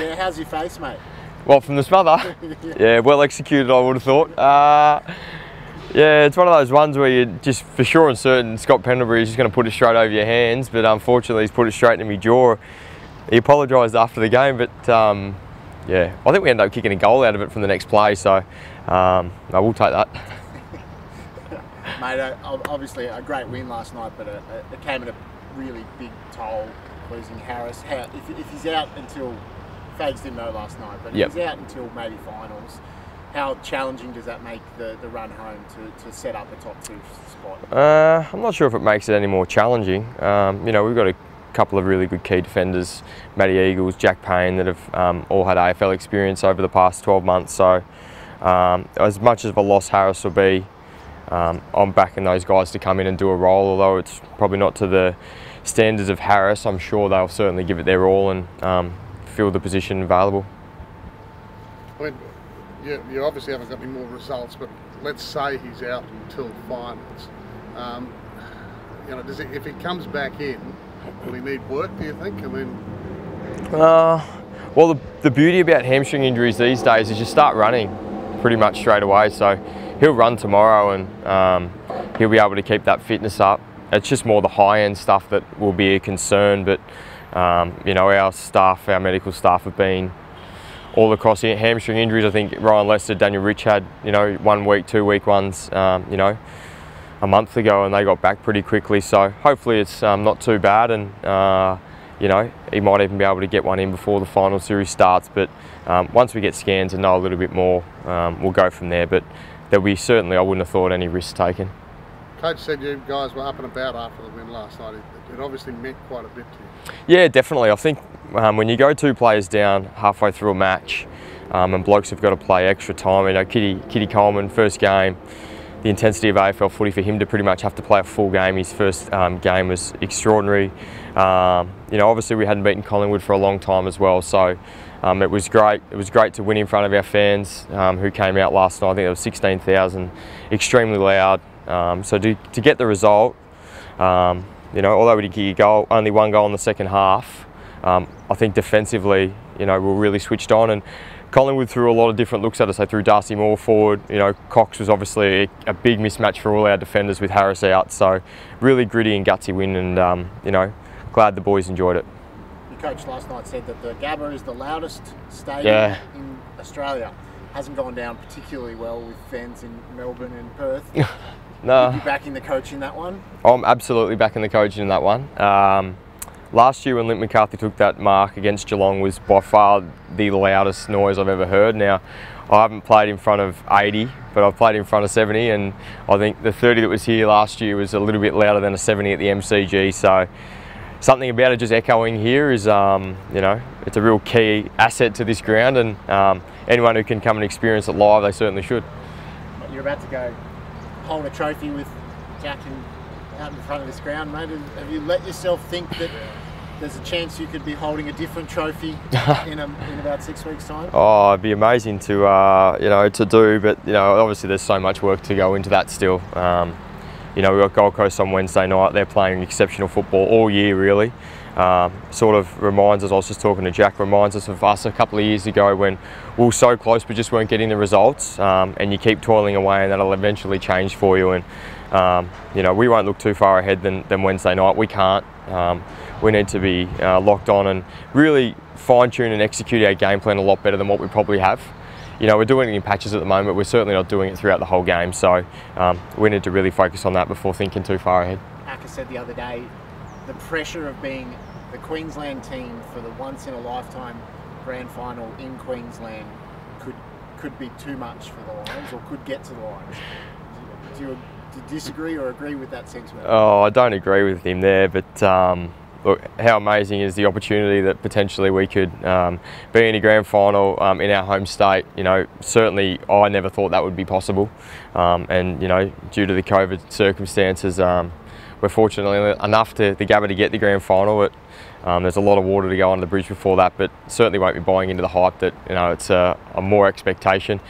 Yeah, how's your face, mate? Well, from the smother? yeah, well executed, I would have thought. Uh, yeah, it's one of those ones where you just for sure and certain Scott Pendlebury is just going to put it straight over your hands, but unfortunately he's put it straight into my jaw. He apologised after the game, but um, yeah, I think we ended up kicking a goal out of it from the next play, so um, I will take that. Mate, uh, obviously a great win last night, but it, it came at a really big toll losing Harris. How, if, if he's out until, Fags didn't know last night, but yep. he's out until maybe finals, how challenging does that make the, the run home to, to set up a top two spot? Uh, I'm not sure if it makes it any more challenging. Um, you know, we've got a couple of really good key defenders, Matty Eagles, Jack Payne, that have um, all had AFL experience over the past 12 months. So um, as much as a loss Harris will be, um, I'm backing those guys to come in and do a role, although it's probably not to the standards of Harris. I'm sure they'll certainly give it their all and um, fill the position available. I mean, you, you, obviously haven't got any more results, but let's say he's out until finals. Um, you know, does it, if he comes back in, will he need work? Do you think? I mean, uh, well, the, the beauty about hamstring injuries these days is you start running pretty much straight away. So he'll run tomorrow and um, he'll be able to keep that fitness up. It's just more the high end stuff that will be a concern, but um, you know, our staff, our medical staff have been all across hamstring injuries. I think Ryan Lester, Daniel Rich had, you know, one week, two week ones, um, you know, a month ago and they got back pretty quickly. So hopefully it's um, not too bad and, uh, you know, he might even be able to get one in before the final series starts. But um, once we get scans and know a little bit more, um, we'll go from there. But there'll be certainly, I wouldn't have thought any risks taken. Coach said you guys were up and about after the win last night. It obviously meant quite a bit to you. Yeah, definitely. I think um, when you go two players down halfway through a match, um, and blokes have got to play extra time. You know, Kitty, Kitty Coleman, first game, the intensity of AFL footy for him to pretty much have to play a full game. His first um, game was extraordinary. Um, you know, obviously we hadn't beaten Collingwood for a long time as well, so um, it was great. It was great to win in front of our fans um, who came out last night. I think there was 16,000, extremely loud. So to, to get the result, um, you know, although we did get a goal, only one goal in the second half, I think defensively, you know, we are really switched on and Collingwood threw a lot of different looks at us. They threw Darcy Moore forward. You know, Cox was obviously a, a big mismatch for all our defenders with Harris out. So really gritty and gutsy win, and um, you know, glad the boys enjoyed it. Your coach last night said that the Gabba is the loudest stadium yeah. in Australia. Hasn't gone down particularly well with fans in Melbourne and Perth. no. You backing the coach in that one? I'm absolutely backing the coach in that one. Um, Last year when Linc McCarthy took that mark against Geelong was by far the loudest noise I've ever heard. Now, I haven't played in front of 80, but I've played in front of 70 and I think the 30 that was here last year was a little bit louder than a 70 at the MCG. So something about it just echoing here is, um, you know, it's a real key asset to this ground and um, anyone who can come and experience it live, they certainly should. You're about to go hold a trophy with Jack and out in front of this ground, mate? Have you let yourself think that there's a chance you could be holding a different trophy in, a, in about six weeks' time? Oh, it'd be amazing to uh, you know to do, but you know obviously there's so much work to go into that still. Um, you know we've got Gold Coast on Wednesday night. They're playing exceptional football all year, really. Um, sort of reminds us. I was just talking to Jack. Reminds us of us a couple of years ago when we were so close but just weren't getting the results. Um, and you keep toiling away, and that'll eventually change for you. And um, you know, we won't look too far ahead than, than Wednesday night. We can't. Um, we need to be uh, locked on and really fine tune and execute our game plan a lot better than what we probably have. You know, we're doing it in patches at the moment. We're certainly not doing it throughout the whole game. So um, we need to really focus on that before thinking too far ahead. Aka said the other day, the pressure of being the Queensland team for the once in a lifetime grand final in Queensland could could be too much for the Lions or could get to the Lions. Do you, do you disagree or agree with that sentiment? Oh, I don't agree with him there, but um, look, how amazing is the opportunity that potentially we could um, be in a grand final um, in our home state. You know, certainly I never thought that would be possible, um, and you know, due to the COVID circumstances, um, we're fortunate enough to the to get the grand final. But um, there's a lot of water to go under the bridge before that, but certainly won't be buying into the hype that you know it's a, a more expectation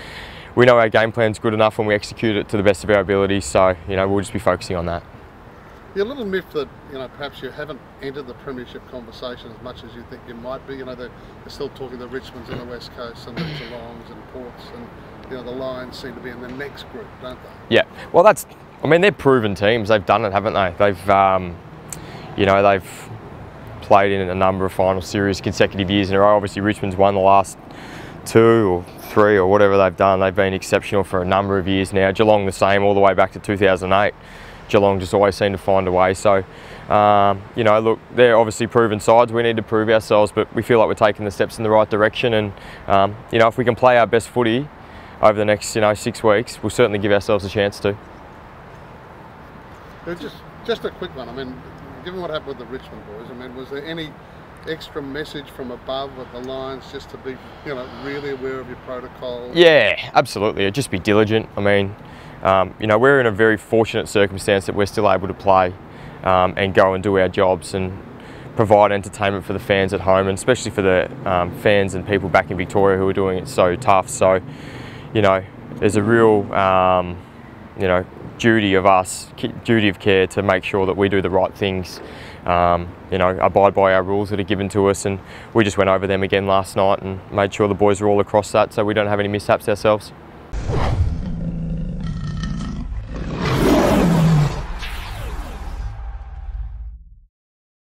we know our game plan's good enough when we execute it to the best of our ability, So, you know, we'll just be focusing on that. You're a little miffed that you know perhaps you haven't entered the premiership conversation as much as you think you might be. You know they're, they're still talking the Richmonds on the west coast and the Geelongs and Ports and you know the Lions seem to be in the next group, don't they? Yeah, well, that's. I mean, they're proven teams. They've done it, haven't they? They've, um, you know, they've played in a number of final series consecutive years in a row. Obviously, Richmond's won the last two or three or whatever they've done. They've been exceptional for a number of years now. Geelong the same all the way back to 2008. Geelong just always seem to find a way. So, um, you know, look, they're obviously proven sides. We need to prove ourselves, but we feel like we're taking the steps in the right direction. And, um, you know, if we can play our best footy over the next, you know, six weeks, we'll certainly give ourselves a chance to. Just, just a quick one. I mean, given what happened with the Richmond boys, I mean, was there any extra message from above with the Lions just to be, you know, really aware of your protocol? Yeah, absolutely. Just be diligent. I mean, um, you know, we're in a very fortunate circumstance that we're still able to play um, and go and do our jobs and provide entertainment for the fans at home, and especially for the um, fans and people back in Victoria who are doing it so tough. So, you know, there's a real, um, you know, duty of us, duty of care to make sure that we do the right things. Um, you know, abide by our rules that are given to us, and we just went over them again last night and made sure the boys are all across that, so we don't have any mishaps ourselves.